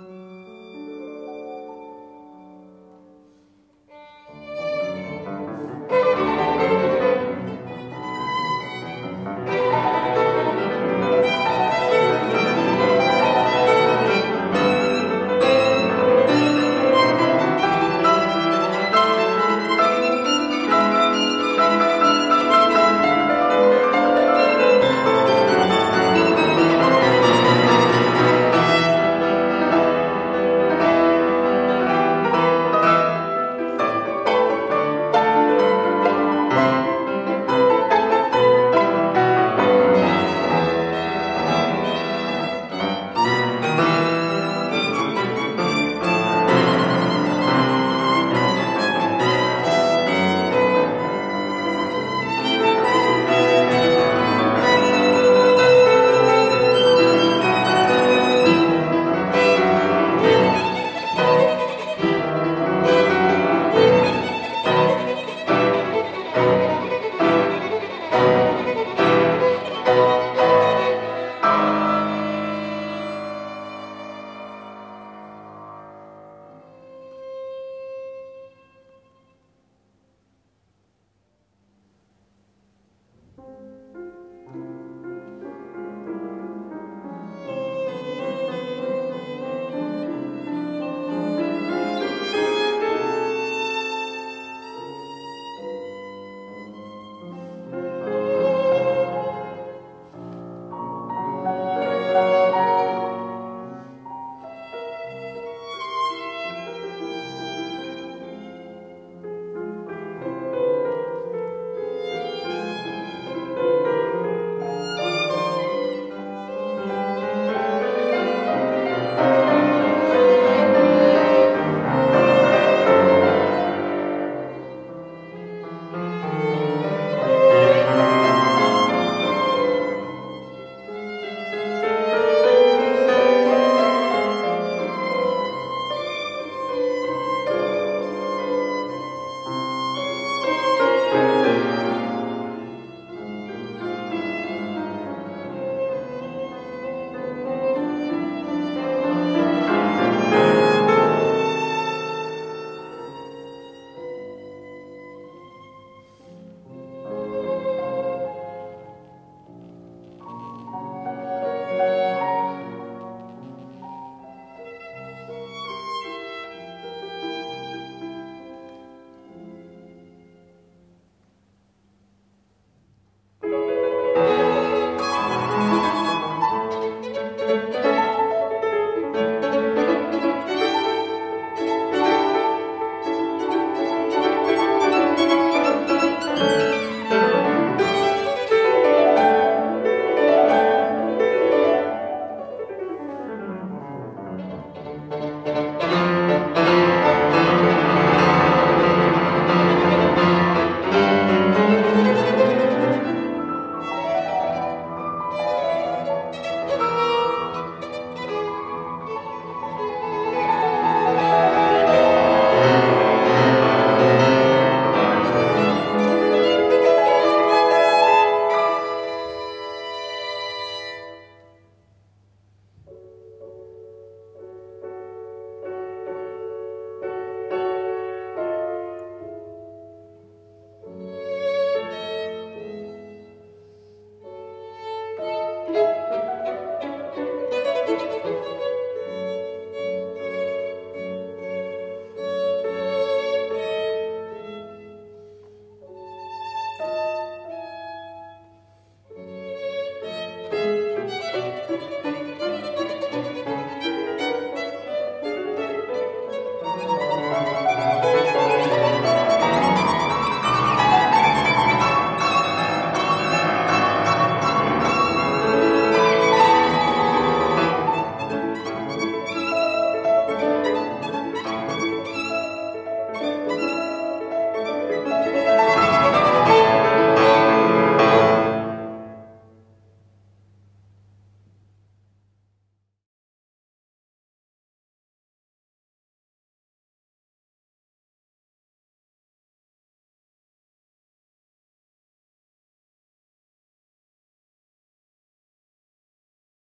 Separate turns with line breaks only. Mm-hmm.